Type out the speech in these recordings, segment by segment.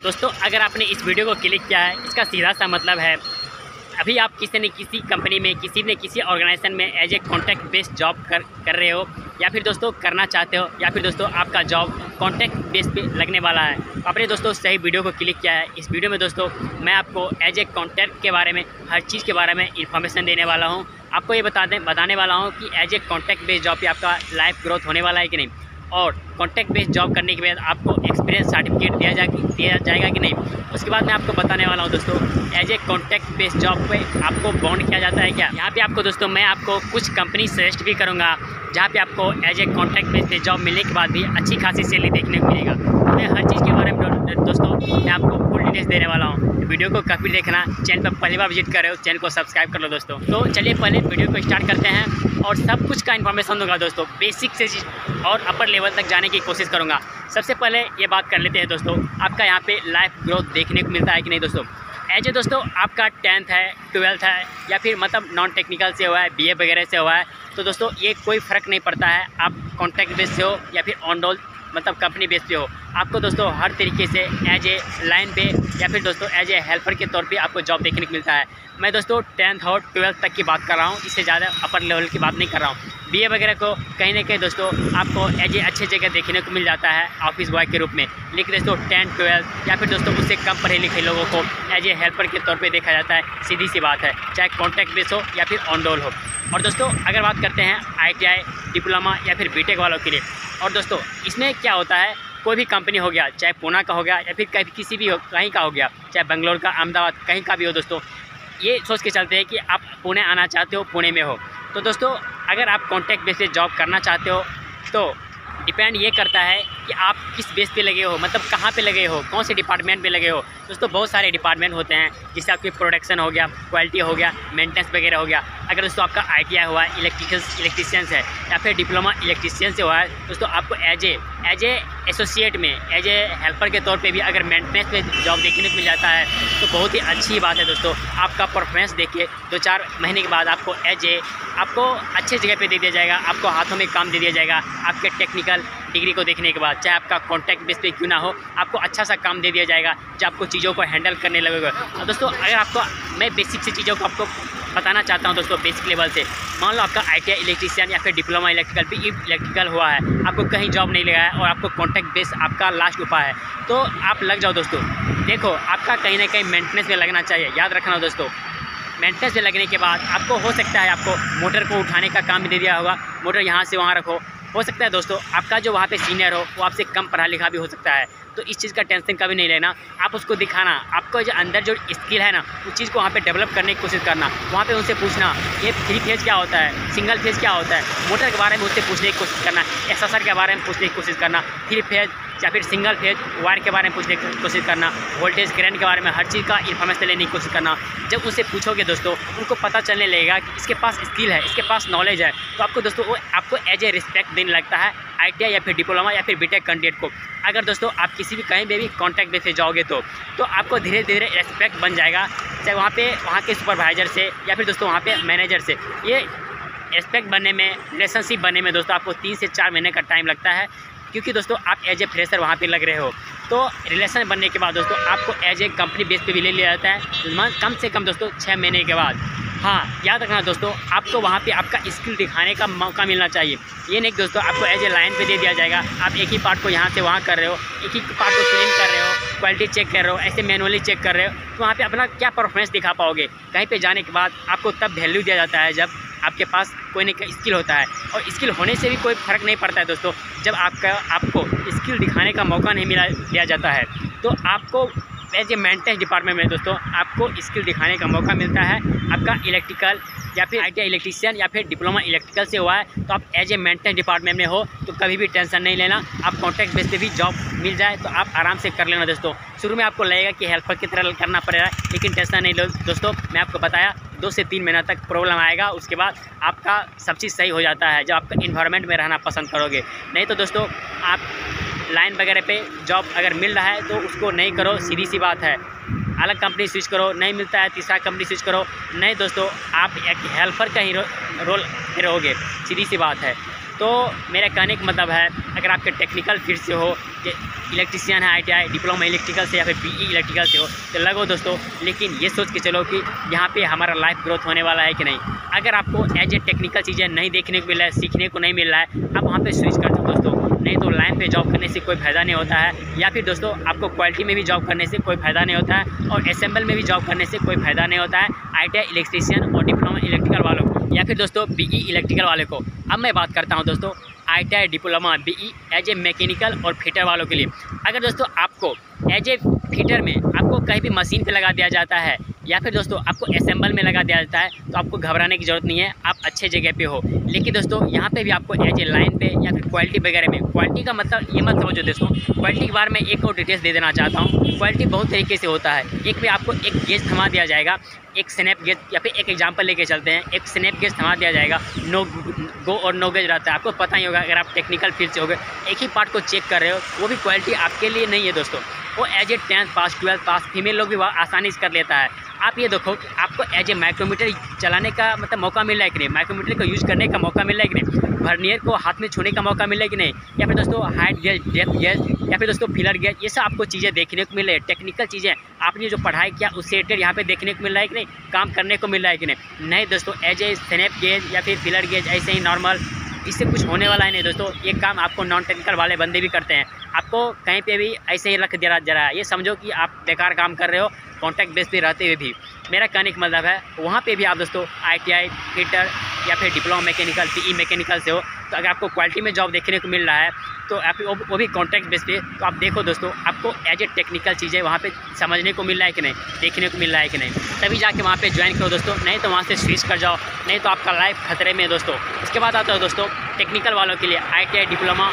दोस्तों, अगर आपने इस वीडियो को क्लिक किया है, इसका सीधा सा मतलब है, अभी आप किसी न किसी कंपनी में, किसी न किसी ऑर्गेनाइजेशन में as a contact based job कर कर रहे हो, या फिर दोस्तों करना चाहते हो, या फिर दोस्तों आपका जॉब कॉन्टैक्ट बेस पे लगने वाला है तो आपने दोस्तों सही वीडियो को क्लिक किया है। इस वीडियो में दोस्तों, मैं आपको एज ए कॉन्टैक्ट के बारे में, हर चीज़ के बारे में इंफॉर्मेशन देने वाला हूँ। आपको ये बता दें, बताने वाला हूँ कि as a contact based job पर आपका लाइफ ग्रोथ होने वाला है कि नहीं। और कॉन्टैक्ट बेस्ड जॉब करने के बाद आपको एक्सपीरियंस सर्टिफिकेट दिया जा दिया जाएगा कि नहीं। उसके बाद मैं आपको बताने वाला हूँ दोस्तों as a contact based job पे आपको बॉन्ड किया जाता है क्या? यहाँ पे आपको दोस्तों, मैं आपको कुछ कंपनी सजेस्ट भी करूँगा, जहाँ पे आपको as a contact based job मिलने के बाद भी अच्छी खासी सैलरी देखने को मिलेगा। मैं हर चीज़ के बारे में दोस्तों, मैं आपको फुल डिटेल्स देने वाला हूँ। वीडियो को काफ़ी देखना चैनल पर पहली बार विज़िट कर रहे हो चैनल को सब्सक्राइब कर लो दोस्तों। तो चलिए पहले वीडियो को स्टार्ट करते हैं और सब कुछ का इन्फॉर्मेशन दूँगा दोस्तों। बेसिक से और अपर लेवल तक जाने की कोशिश करूँगा। सबसे पहले ये बात कर लेते हैं दोस्तों, आपका यहाँ पे लाइफ ग्रोथ देखने को मिलता है कि नहीं दोस्तों? एज ए दोस्तों, आपका टेंथ है ट्वेल्थ है, या फिर मतलब नॉन टेक्निकल से हुआ है बी वगैरह से हुआ है तो दोस्तों ये कोई फ़र्क नहीं पड़ता है। आप कॉन्ट्रैक्ट बेस से हो या फिर ऑन मतलब कंपनी बेस पे हो। आपको दोस्तों हर तरीके से एज ए लाइन पे या फिर दोस्तों एज ए हेल्पर के तौर पे आपको जॉब देखने को मिलता है। मैं दोस्तों टेंथ और ट्वेल्थ तक की बात कर रहा हूँ, इससे ज़्यादा अपर लेवल की बात नहीं कर रहा हूँ। बीए वगैरह को कहीं ना कहीं दोस्तों आपको एज ए अच्छे जगह देखने को मिल जाता है ऑफ़िस बॉय के रूप में। लेकिन दोस्तों टेंथ ट्वेल्थ या फिर दोस्तों उससे कम पढ़े लिखे लोगों को एज ए हेल्पर के तौर पर देखा जाता है, सीधी सी बात है, चाहे कॉन्टैक्ट बेस हो या फिर ऑन डोल हो। और दोस्तों अगर बात करते हैं आईटीआई डिप्लोमा या फिर बी वालों के लिए, और दोस्तों इसमें क्या होता है कोई भी कंपनी हो गया, चाहे पूना का हो गया या फिर कहीं किसी भी हो, कहीं का हो गया, चाहे बेंगलोर का, अहमदाबाद, कहीं का भी हो दोस्तों, ये सोच के चलते हैं कि आप पुणे आना चाहते हो, पुणे में हो। तो दोस्तों, अगर आप कॉन्टैक्ट बेस पे जॉब करना चाहते हो तो डिपेंड ये करता है कि आप किस बेस पे लगे हो मतलब कहाँ पे लगे हो, कौन से डिपार्टमेंट पे लगे हो। दोस्तों, बहुत सारे डिपार्टमेंट होते हैं जिससे आपकी प्रोडक्शन हो गया क्वालिटी हो गया मेंटेनेंस वगैरह हो गया। अगर दोस्तों आपका आई हुआ है इलेक्ट्रिकल इलेक्ट्रीशियंस है, या फिर डिप्लोमा इलेक्ट्रीशियन से हुआ है, दोस्तों, आपको as a as a associate में, एज ए हेल्पर के तौर पे भी अगर मेंटेनेंस पे जॉब देखने को मिल जाता है तो बहुत ही अच्छी बात है दोस्तों। आपका परफॉर्मेंस देखिए, दो चार महीने के बाद आपको एज ए, आपको अच्छे जगह पे दे दिया जाएगा, आपको हाथों में काम दे दिया जाएगा, आपके टेक्निकल डिग्री को देखने के बाद, चाहे आपका कॉन्टैक्ट बेस पे क्यों ना हो, आपको अच्छा सा काम दे दिया जाएगा, जो आपको चीज़ों को हैंडल करने लगेगा। और दोस्तों, अगर आपको, मैं बेसिक से चीज़ों को आपको बताना चाहता हूँ दोस्तों बेसिक लेवल से। मान लो आपका आई इलेक्ट्रीशियन या फिर डिप्लोमा इलेक्ट्रिकल भी इलेक्ट्रिकल हुआ है, आपको कहीं जॉब नहीं लगा है और आपको कॉन्टैक्ट बेस आपका लास्ट उपाय है तो आप लग जाओ दोस्तों। देखो, आपका कहीं ना कहीं मेंटेनेंस में लगना चाहिए, याद रखना दोस्तों। मेंटेनेंस में लगने के बाद आपको हो सकता है आपको मोटर को उठाने का काम भी दे दिया होगा मोटर यहाँ से वहाँ रखो। हो सकता है दोस्तों, आपका जो वहाँ पे सीनियर हो, वो आपसे कम पढ़ा लिखा भी हो सकता है। तो इस चीज़ का टेंशन कभी नहीं लेना। आप उसको दिखाना। आपको जो अंदर जो स्किल है ना, उस चीज़ को वहाँ पे डेवलप करने की कोशिश करना। वहाँ पे उनसे पूछना, ये थ्री फ़ेज़ क्या होता है? सिंगल फ़ेज़ क्या होता है? मोटर के बारे में उससे पूछने की कोशिश करना। एस के बारे में पूछने की कोशिश करना। थ्री फ़ेज़ या फिर सिंगल फ़ेज़ वायर के बारे में पूछने की कोशिश करना, वोल्टेज, करेंट के बारे में हर चीज़ का इन्फॉर्मेशन लेने की कोशिश करना। जब उससे पूछोगे दोस्तों, उनको पता चलने लगेगा कि इसके पास स्किल है, इसके पास नॉलेज है तो आपको दोस्तों वो, आपको एज ए रिस्पेक्ट देने लगता है आई या फिर डिप्लोमा या फिर बीटेक कैंडिडेट को। अगर दोस्तों आप किसी भी कहीं पर भी कॉन्टैक्ट बेस जाओगे तो तो आपको धीरे धीरे रिस्पेक्ट बन जाएगा। चाहे वहाँ पे, वहाँ के सुपरवाइजर से या फिर दोस्तों वहाँ पे मैनेजर से। ये रिस्पेक्ट बनने में रिलेशनशिप बनने में दोस्तों आपको तीन से चार महीने का टाइम लगता है। क्योंकि दोस्तों, आप एज ए फ्रेशर वहाँ पे लग रहे हो। तो रिलेशन बनने के बाद दोस्तों, आपको एज ए कंपनी बेस पे भी ले लिया जाता है। कम से कम दोस्तों छः महीने के बाद। हाँ याद रखना दोस्तों, आपको वहाँ पे आपका स्किल दिखाने का मौका मिलना चाहिए। ये नहीं दोस्तों, आपको एज ए लाइन पे दे दिया जाएगा। आप एक ही पार्ट को यहाँ से वहाँ कर रहे हो, एक ही पार्ट को क्लीन कर रहे हो क्वालिटी चेक कर रहे हो, ऐसे मैनुअली चेक कर रहे हो तो वहाँ पे अपना क्या परफॉर्मेंस दिखा पाओगे? कहीं पे जाने के बाद आपको तब वैल्यू दिया जाता है जब आपके पास कोई ना कोई स्किल होता है। और स्किल होने से भी कोई फ़र्क नहीं पड़ता है दोस्तों। जब आपका, आपको स्किल दिखाने का मौका नहीं मिला, दिया जाता है तो आपको एज ए मेंटेनेंस डिपार्टमेंट में दोस्तों, आपको स्किल दिखाने का मौका मिलता है। आपका इलेक्ट्रिकल या फिर आई इलेक्ट्रीशियन या फिर डिप्लोमा इलेक्ट्रिकल से हुआ है तो आप एज ए मेंटेनेंस डिपार्टमेंट में हो तो कभी भी टेंशन नहीं लेना। आप कॉन्ट्रैक्ट बेस पे भी जॉब मिल जाए तो आप आराम से कर लेना दोस्तों। शुरू में आपको लगेगा कि हेल्पर की तरह करना पड़ेगा, लेकिन टेंशन नहीं लो दोस्तों। मैं आपको बताया दो से तीन महीना तक प्रॉब्लम आएगा उसके बाद आपका सब चीज़ सही हो जाता है जब आपका इन्वायरमेंट में रहना पसंद करोगे। नहीं तो दोस्तों आप लाइन वगैरह पे जॉब अगर मिल रहा है तो उसको नहीं करो सीधी सी बात है। अलग कंपनी स्विच करो नहीं मिलता है तीसरा कंपनी स्विच करो। नहीं दोस्तों आप एक हेल्पर का ही रो, रोल रहोगे सीधी सी बात है। तो मेरा कहने का मतलब है, अगर आपके टेक्निकल फ़ील्ड से हो इलेक्ट्रिशियन है आईटीआई डिप्लोमा इलेक्ट्रिकल से या फिर बी इलेक्ट्रिकल से हो तो लगो दोस्तों। लेकिन ये सोच के चलो कि यहाँ पे हमारा लाइफ ग्रोथ होने वाला है कि नहीं। अगर आपको एज ए टेक्निकल चीज़ें नहीं देखने को मिल रहा है, सीखने को नहीं मिल रहा है, आप वहाँ पर स्विच कर दो दोस्तों। नहीं तो लाइन पे जॉब करने से कोई फ़ायदा नहीं होता है। या फिर दोस्तों, आपको क्वालिटी में भी जॉब करने से कोई फ़ायदा नहीं होता है और असेंबल में भी जॉब करने से कोई फ़ायदा नहीं होता है। आईटीआई इलेक्ट्रीशियन और डिप्लोमा इलेक्ट्रिकल वालों या फिर दोस्तों बीई इलेक्ट्रिकल वाले को। अब मैं बात करता हूँ दोस्तों I diploma BE as a mechanical और फिटर वालों के लिए। अगर दोस्तों आपको एज ए फिटर में आपको कहीं भी मशीन पे लगा दिया जाता है, या फिर दोस्तों आपको असेंबल में लगा दिया जाता है तो आपको घबराने की ज़रूरत नहीं है, आप अच्छे जगह पे हो। लेकिन दोस्तों, यहाँ पे भी आपको एज ए लाइन पे या फिर क्वालिटी वगैरह में क्वालिटी का मतलब ये मत समझो दोस्तों क्वालिटी के बारे में एक और डिटेल्स दे देना चाहता हूँ। क्वालिटी बहुत तरीके से होता है। एक पे आपको एक गेज थमा दिया जाएगा, एक स्नैप गेज या फिर एक एग्ज़ाम्पल लेके चलते हैं, एक स्नैप गेज थमा दिया जाएगा नो गो और नो गेज रहता है। आपको पता ही होगा, अगर आप टेक्निकल फ़ील्ड से हो गए, एक ही पार्ट को चेक कर रहे हो, वो भी क्वालिटी आपके लिए नहीं है दोस्तों। वो as a tenth pass twelfth pass female लोग भी आसानी से कर लेता है। आप ये देखो कि आपको एज ए माइक्रोमीटर चलाने का मतलब मौका मिल रहा है कि नहीं? माइक्रोमीटर को यूज़ करने का मौका मिल रहा है कि नहीं? भर्नियर को हाथ में छूने का मौका मिल रहा है कि नहीं? या फिर दोस्तों हाइट गेज डेप्थ गेज या फिर दोस्तों फिलर गेज ये सब आपको चीज़ें देखने को मिल रही है। टेक्निकल चीज़ें, आपने जो पढ़ाई किया, उससे रिलेटेड यहाँ पे देखने को मिल रहा है कि नहीं? काम करने को मिल रहा है कि नहीं? नहीं दोस्तों एज ए स्नैप गेज या फिर फिलर गेज ऐसे ही नॉर्मल इससे कुछ होने वाला है नहीं दोस्तों। ये काम आपको नॉन टेक्निकल वाले बंदे भी करते हैं। आपको कहीं पे भी ऐसे ही रख दिया जा रहा है ये समझो कि आप बेकार काम कर रहे हो कॉन्टैक्ट बेस पे रहते हुए भी। मेरा कहने का मतलब है, वहाँ पे भी आप दोस्तों आई फिटर या फिर डिप्लोमा मैकेनिकल पी मैकेनिकल से हो तो अगर आपको क्वालिटी में जॉब देखने को मिल रहा है तो आप वो भी कॉन्ट्रैक्ट बेस पे तो आप देखो दोस्तों, आपको एज ए टेक्निकल चीज़ें वहाँ पे समझने को मिल रहा है कि नहीं, देखने को मिल रहा है कि नहीं। तभी जाके वहाँ पे ज्वाइन करो दोस्तों, नहीं तो वहाँ से स्विच कर जाओ, नहीं तो आपका लाइफ खतरे में है दोस्तों। इसके बाद आता है दोस्तों टेक्निकल वालों के लिए आईटीआई डिप्लोमा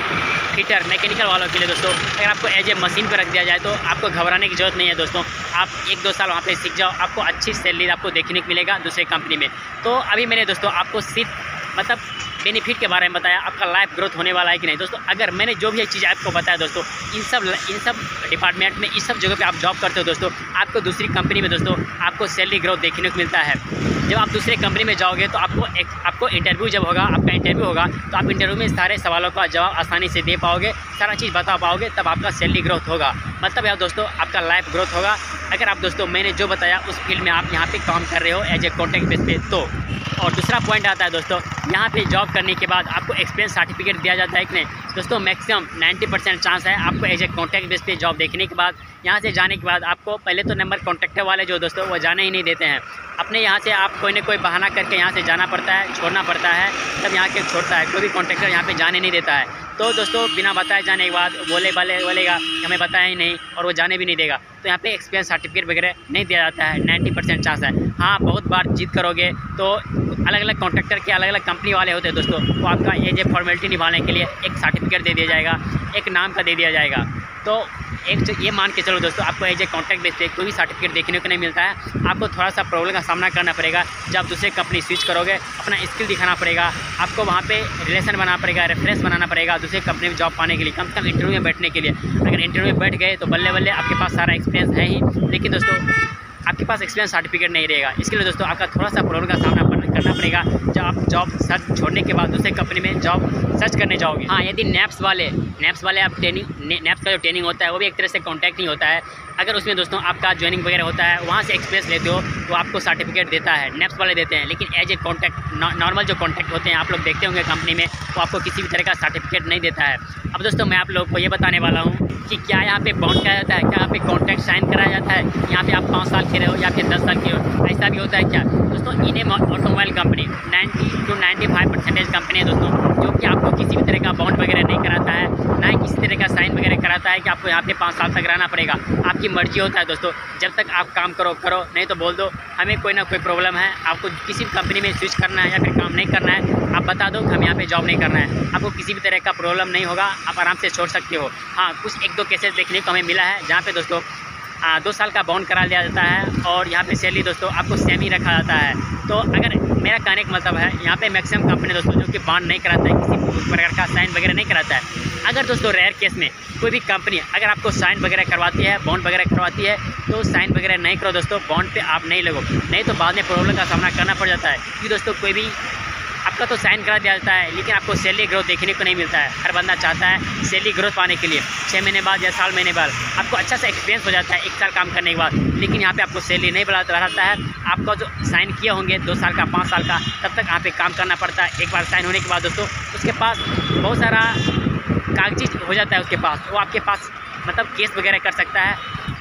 फिटर मैकेनिकल वालों के लिए दोस्तों, अगर आपको एज ए मशीन पर रख दिया जाए तो आपको घबराने की ज़रूरत नहीं है दोस्तों। आप एक दो साल वहाँ पे सीख जाओ, आपको अच्छी सैलरी आपको देखने को मिलेगा दूसरे कंपनी में। तो अभी मैंने दोस्तों आपको सिर्फ़ मतलब बेनिफिट के बारे में बताया, आपका लाइफ ग्रोथ होने वाला है कि नहीं दोस्तों। अगर मैंने जो भी चीज़ आपको बताया दोस्तों, इन सब इन सब डिपार्टमेंट में इस सब जगह पे आप जॉब करते हो दोस्तों, आपको दूसरी कंपनी में दोस्तों, आपको सैलरी ग्रोथ देखने को मिलता है। जब आप दूसरे कंपनी में जाओगे तो आपको एक, आपको इंटरव्यू जब होगा, आपका इंटरव्यू होगा तो आप इंटरव्यू में सारे सवालों का जवाब आसानी से दे पाओगे, सारा चीज़ बता पाओगे, तब आपका सैलरी ग्रोथ होगा। मतलब यार दोस्तों, आपका लाइफ ग्रोथ होगा। अगर आप दोस्तों, मैंने जो बताया, उस फ़ील्ड में आप यहाँ पे काम कर रहे हो एज ए कॉन्टैक्ट बेस पे तो। और दूसरा पॉइंट आता है दोस्तों, यहाँ पे जॉब करने के बाद आपको एक्सपीरियंस सर्टिफिकेट दिया जाता है कि नहीं। दोस्तों मैक्सिमम 90 परसेंट चांस है आपको एज ए कॉन्टैक्ट बेस पे जॉब देखने के बाद, यहाँ से जाने के बाद आपको पहले तो नंबर कॉन्टैक्टर वाले जो दोस्तों, वो जाने ही नहीं देते हैं। अपने यहाँ से आप कोई ना कोई बहाना करके यहाँ से जाना पड़ता है, छोड़ना पड़ता है, तब यहाँ के छोड़ता है, कोई भी कॉन्ट्रैक्टर यहाँ पर जाने नहीं देता है। तो दोस्तों, बिना बताए जाने के बाद बोले बोले बोलेगा हमें बताया ही नहीं और वो जाने भी नहीं देगा। तो यहाँ पे एक्सपीरियंस सर्टिफिकेट वगैरह नहीं दिया जाता है नाइन्टी परसेंट चांस है। हाँ बहुत बार जीत करोगे तो अलग अलग कॉन्ट्रैक्टर के अलग अलग कंपनी वाले होते हैं दोस्तों। तो आपका ये जो फॉर्मेलिटी निभाने के लिए एक सर्टिफिकेट दे दिया जाएगा, एक नाम का दे दिया जाएगा। तो एक ये मान के चलो दोस्तों, आपको एज ए कॉन्टैक्ट बेस पे कोई भी सर्टिफिकेट देखने को नहीं मिलता है, आपको थोड़ा सा प्रॉब्लम का सामना करना पड़ेगा, जब दूसरे कंपनी स्विच करोगे, अपना स्किल दिखाना पड़ेगा, आपको वहाँ पे रिलेशन बनाना पड़ेगा रेफरेंस बनाना पड़ेगा दूसरे कंपनी में जॉब पाने के लिए, कम से कम इंटरव्यू में बैठने के लिए। अगर इंटरव्यू में बैठ गए तो बल्ले बल्ले आपके पास सारा एक्सपीरियंस है ही। लेकिन दोस्तों, आपके पास एक्सपीरियंस सर्टिफिकेट नहीं रहेगा। इसके लिए दोस्तों, आपका थोड़ा सा प्रॉब्लम का सामना करना पड़ेगा, जब आप जॉब सर्च छोड़ने के बाद दूसरे कंपनी में जॉब सर्च करने जाओगे। हाँ यदि नैप्स वाले नैप्स वाले आप ट्रेनिंग नैप्स का जो ट्रेनिंग होता है, वो भी एक तरह से कॉन्टैक्ट नहीं होता है। अगर उसमें दोस्तों आपका ज्वाइनिंग वगैरह होता है, वहाँ से एक्सपीरियंस लेते हो तो आपको सर्टिफिकेट देता है नेप्स वाले देते हैं। लेकिन एज ए कॉन्टैक्ट नॉर्मल जो कॉन्टैक्ट होते हैं, आप लोग देखते होंगे कंपनी में, वो आपको किसी भी तरह का सर्टिफिकेट नहीं देता है। अब दोस्तों मैं आप लोग को ये बताने वाला हूँ कि क्या यहाँ पे बॉन्ड किया जाता है, क्या यहाँ पे कॉन्ट्रैक्ट साइन कराया जाता है, यहाँ पे आप पाँच साल के रहे हो या फिर दस साल के हो, ऐसा भी होता है क्या? दोस्तों, इन्हें automobile company ninety two ninety five percentage company है दोस्तों। कि आपको किसी भी तरह का बॉन्ड वगैरह नहीं कराता है ना ही किसी तरह का साइन वगैरह कराता है कि आपको यहाँ पे पाँच साल तक रहना पड़ेगा। आपकी मर्ज़ी होता है दोस्तों जब तक आप काम करो करो नहीं तो बोल दो हमें कोई ना कोई प्रॉब्लम है आपको किसी भी कंपनी में स्विच करना है या फिर काम नहीं करना है आप बता दो हम यहाँ पर जॉब नहीं करना है। आपको किसी भी तरह का प्रॉब्लम नहीं होगा आप आराम से छोड़ सकते हो। हाँ कुछ एक दो केसेस देखने को हमें मिला है जहाँ पर दोस्तों आ, दो साल का बॉन्ड करा लिया जाता है और यहाँ पे सैलरी दोस्तों आपको सेम ही रखा जाता है। तो अगर मेरा कहने का मतलब है यहाँ पे मैक्सिमम कंपनी दोस्तों जो कि बॉन्ड नहीं कराता है किसी प्रकार का साइन वगैरह नहीं कराता है। अगर दोस्तों रेयर केस में कोई भी कंपनी अगर आपको साइन वगैरह करवाती है बॉन्ड वगैरह करवाती है तो साइन वगैरह नहीं करो दोस्तों बॉन्ड पे आप नहीं लगो। नहीं तो बाद में प्रॉब्लम का सामना करना पड़ जाता है क्योंकि दोस्तों कोई भी आपका तो साइन करा दिया जाता है, लेकिन आपको सैलरी ग्रोथ देखने को नहीं मिलता है। हर बंदा चाहता है सैलरी ग्रोथ पाने के लिए। छः महीने बाद या साल महीने बाद आपको अच्छा सा एक्सपीरियंस हो जाता है एक साल काम करने के बाद। लेकिन यहाँ पे आपको सैलरी नहीं बढ़ा बढ़ाता है। आपका जो साइन किए होंगे, दो साल का, पाँच साल का, तब तक यहाँ पे काम करना पड़ता है। एक बार साइन होने के बाद दोस्तों, उसके पास बहुत सारा कागज़ी हो जाता है उसके पास। वो आपके पास मतलब केस वगैरह कर सकता है,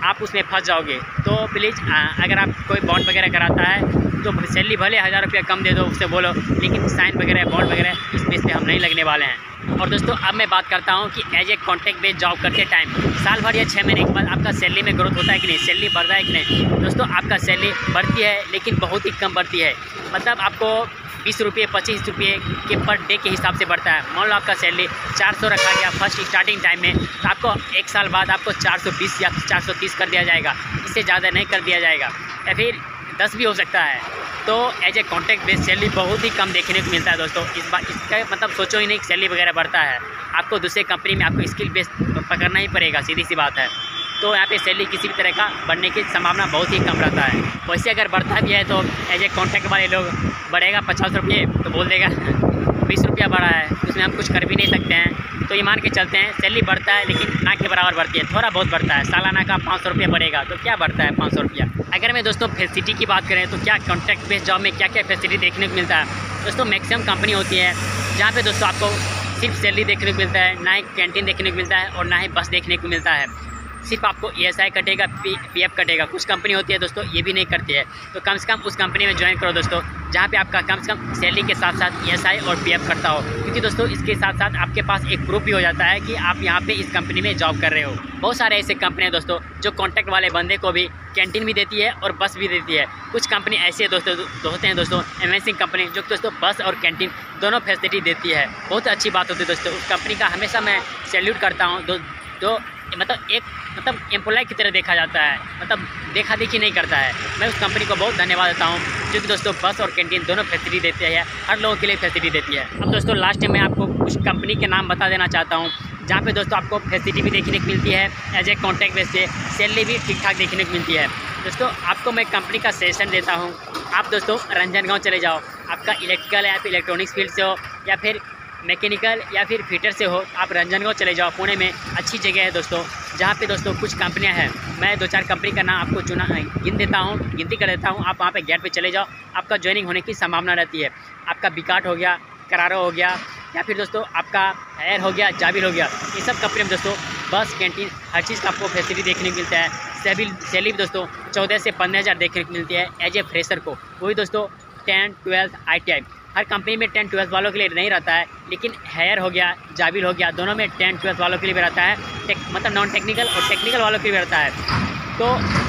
आप उसमें फंस जाओगे। तो प्लीज़ अगर आप कोई बॉन्ड वगैरह कराता है तो सैलरी भले हज़ार रुपया कम दे दो उससे बोलो, लेकिन साइन वगैरह बॉन्ड वगैरह, इस बेस पे हम नहीं लगने वाले हैं। और दोस्तों, अब मैं बात करता हूँ कि as a contract based job करते टाइम साल भर या छः महीने के बाद आपका सैलरी में ग्रोथ होता है कि नहीं, सैलरी बढ़ता है कि नहीं? दोस्तों, आपका सैलरी बढ़ती है, लेकिन बहुत ही कम बढ़ती है। मतलब आपको बीस रुपये, पच्चीस रुपये के पर डे के हिसाब से बढ़ता है। मान लो आपका सैलरी चार सौ रखा गया फ़र्स्ट स्टार्टिंग टाइम में तो आपको एक साल बाद आपको चार सौ बीस या चार सौ तीस कर दिया जाएगा। इससे ज़्यादा नहीं कर दिया जाएगा। या फिर दस भी हो सकता है। तो as a contact based salary बहुत ही कम देखने को मिलता है दोस्तों। इस बार इसका मतलब सोचो ही नहीं सैलरी वगैरह बढ़ता है। आपको दूसरे कंपनी में आपको स्किल बेस्ड पकड़ना ही पड़ेगा, सीधी सी बात है। तो यहाँ पे सैलरी किसी भी तरह का बढ़ने की संभावना बहुत ही कम रहता है। वैसे अगर बढ़ता भी है तो एज ए कॉन्ट्रैक्ट वाले लोग बढ़ेगा, पचास रुपये तो बोल देगा। बीस रुपया बढ़ा है, उसमें हम कुछ कर भी नहीं सकते हैं। तो ये मान के चलते हैं सैलरी बढ़ता है लेकिन ना के बराबर बढ़ती है, थोड़ा बहुत बढ़ता है। सालाना का पाँच सौ रुपया बढ़ेगा तो क्या बढ़ता है पाँच सौ रुपया? अगर मैं दोस्तों फैसिलिटी की बात करें तो क्या कॉन्ट्रैक्ट बेस्ड जॉब में क्या क्या फैसिलिटी देखने को मिलता है? दोस्तों मैक्सिमम कंपनी होती है, जहाँ पे दोस्तों आपको सिर्फ़ सैलरी देखने को मिलता है, ना ही कैंटीन देखने को मिलता है और ना ही बस देखने को मिलता है। सिर्फ़ आपको ई एस आई कटेगा पी एफ़ कटेगा। कुछ कंपनी होती है दोस्तों ये भी नहीं करती है। तो कम से कम उस कंपनी में ज्वाइन करो दोस्तों जहाँ पे आपका कम से कम सैलरी के साथ साथ आई और पी एफ़ करता हो। क्योंकि दोस्तों इसके साथ साथ आपके पास एक प्रूफ भी हो जाता है कि आप यहाँ पे इस कंपनी में जॉब कर रहे हो। बहुत सारे ऐसे कंपनी दोस्तों जो कॉन्टैक्ट वाले बंदे को भी कैंटीन भी देती है और बस भी देती है। कुछ कंपनी ऐसी है दोस्तों होते हैं दोस्तों एम कंपनी जो दोस्तों बस और कैंटीन दोनों फैसिलिटी देती है। बहुत अच्छी बात होती है दोस्तों उस कंपनी का हमेशा मैं सैल्यूट करता हूँ। दो, दो मतलब एक मतलब एम्प्लॉय की तरह देखा जाता है। मतलब देखा देखी नहीं करता है। मैं उस कंपनी को बहुत धन्यवाद देता हूँ क्योंकि दोस्तों बस और कैंटीन दोनों फैसिलिटी देती है, हर लोगों के लिए फैसिलिटी देती है। अब दोस्तों लास्ट में मैं आपको कुछ कंपनी के नाम बता देना चाहता हूँ, जहाँ पे दोस्तों आपको फैसिलिटी भी देखने को मिलती है एज ए कॉन्टैक्ट बेस से सैलरी भी ठीक ठाक देखने को मिलती है। दोस्तों आपको मैं कंपनी का सेशन देता हूँ। आप दोस्तों रंजन गाँव चले जाओ। आपका इलेक्ट्रिकल या फिर इलेक्ट्रॉनिक्स फ़ील्ड से हो, या फिर मैकेनिकल या फिर फिटर से हो, आप रंजनगांव चले जाओ, पुणे में अच्छी जगह है दोस्तों, जहाँ पे दोस्तों कुछ कंपनियाँ हैं। मैं दो चार कंपनी का नाम आपको चुना, गिन देता हूँ, गिनती कर देता हूँ, आप वहाँ पे गेट पे चले जाओ, आपका ज्वाइनिंग होने की संभावना रहती है। आपका बिकाट हो गया, करारो हो गया, या फिर दोस्तों आपका एयर हो गया जाबिल हो गया, ये सब कंपनी में दोस्तों बस, कैंटीन, हर चीज़ का आपको फैसिलिटी देखने को मिलता है। सैलरी सैलरी दोस्तों चौदह से पंद्रह हज़ार देखने को मिलती है, एज ए फ्रेशर को। वही दोस्तों टेंथ ट्वेल्थ आई हर कंपनी में टेंथ ट्वेल्थ वालों के लिए नहीं रहता है लेकिन हेयर हो गया जाबिल हो गया दोनों में टेंथ ट्वेल्थ वालों के लिए भी रहता है टेक, मतलब नॉन टेक्निकल और टेक्निकल वालों के लिए भी रहता है। तो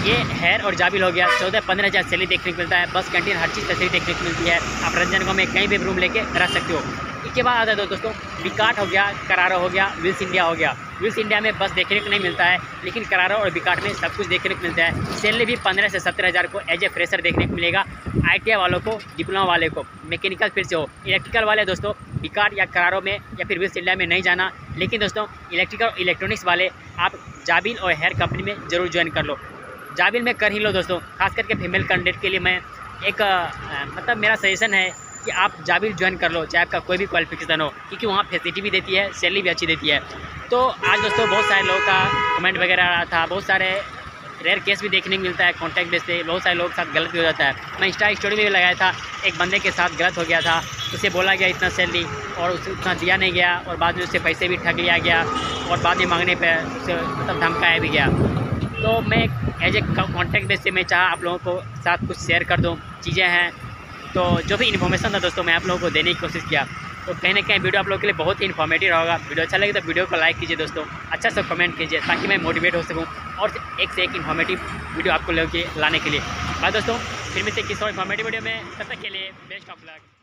ये हेयर और जाबिल हो गया चौदह पंद्रह हज़ार सैलरी देखने को मिलता है बस कैंटीन हर चीज़ फैसिलिटी देखने को मिलती है आप रंजन गाँव में कहीं भी रूम लेके रह सकते हो। इसके बाद आता है दोस्तों बिकाट हो गया करारा हो गया विल्स इंडिया हो गया। विल्स इंडिया में बस देखने को नहीं मिलता है लेकिन करारो और बिकाट में सब कुछ देखने को मिलता है। सैलरी भी पंद्रह से सत्तर हज़ार को एज ए फ्रेशर देखने को मिलेगा आईटीआई वालों को डिप्लोमा वाले को मैकेनिकल फिर से हो। इलेक्ट्रिकल वाले दोस्तों बिकाट या करारों में या फिर विल्स इंडिया में नहीं जाना लेकिन दोस्तों इलेक्ट्रिकल इलेक्ट्रॉनिक्स वाले आप जाबिल और हेयर कंपनी में ज़रूर ज्वाइन कर लो। जाबिल में कर ही लो दोस्तों खास करके फीमेल कैंडिडेट के लिए मैं एक आ, मतलब मेरा सजेशन है कि आप जाबिल ज्वाइन कर लो, चाहे आपका कोई भी क्वालिफिकेशन हो, क्योंकि वहाँ फैसिलिटी भी देती है सैलरी भी अच्छी देती है। तो आज दोस्तों बहुत सारे लोगों का कमेंट वगैरह आ रहा था, बहुत सारे रेयर केस भी देखने को मिलता है कॉन्टैक्ट बेस से बहुत सारे लोग साथ गलत भी हो जाता है। मैं इंस्टा स्टोरी में भी लगाया था, एक बंदे के साथ गलत हो गया था, उसे बोला गया इतना सैलरी और उसे उतना दिया नहीं गया, और बाद में उससे पैसे भी ठग लिया गया, और बाद में मांगने पर उसे मतलब धमकाया भी गया। तो मैं एज ए कॉन्टैक्ट बेस से मैं चाह आप लोगों को साथ कुछ शेयर कर दूँ, चीज़ें हैं तो जो भी इन्फॉर्मेशन था दोस्तों, मैं आप लोगों को देने की कोशिश किया। तो कहीं ना कहीं वीडियो आप लोगों के लिए बहुत ही इन्फॉर्मेटिव होगा। वीडियो अच्छा लगे तो वीडियो को लाइक कीजिए दोस्तों। अच्छा से कमेंट कीजिए ताकि मैं मोटिवेट हो सकूँ और एक से एक इन्फॉर्मेटिव वीडियो आपको लेके लाने के लिए। बात दोस्तों, फिर मिलते किसी और इन्फॉर्मेटिव वीडियो में। तब तक के लिए बेस्ट ऑफ़ लक